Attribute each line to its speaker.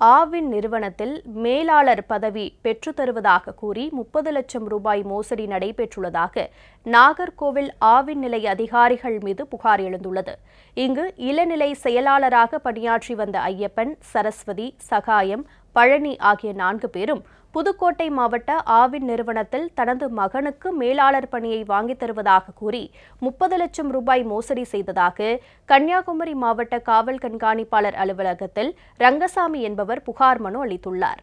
Speaker 1: ஆவின் நிறுவனத்தில் மேலாளர் பதவி பெற்று தருவதாக கூறி முப்பது லட்சம் ரூபாய் மோசடி நடைபெற்றுள்ளதாக நாகர்கோவில் ஆவின் நிலை அதிகாரிகள் மீது புகார் எழுந்துள்ளது. இங்கு இளநிலை செயலாளராக பணியாற்றி வந்த ஐயப்பன் சரஸ்வதி சகாயம் பழனி ஆகிய நான்கு பேரும் புதுக்கோட்டை மாவட்ட ஆவின் நிறுவனத்தில் தனது மகனுக்கு மேலாளர் பணியை வாங்கித் தருவதாக கூறி முப்பது லட்சம் ரூபாய் மோசடி செய்ததாக கன்னியாகுமரி மாவட்ட காவல் கண்காணிப்பாளர் அலுவலகத்தில் ரங்கசாமி என்பவர் புகார் மனு அளித்துள்ளார்.